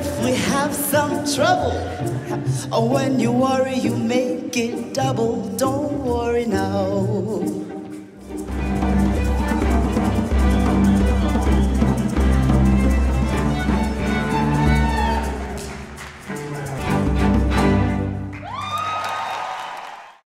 If we have some trouble. When you worry, you make it double. Don't worry now.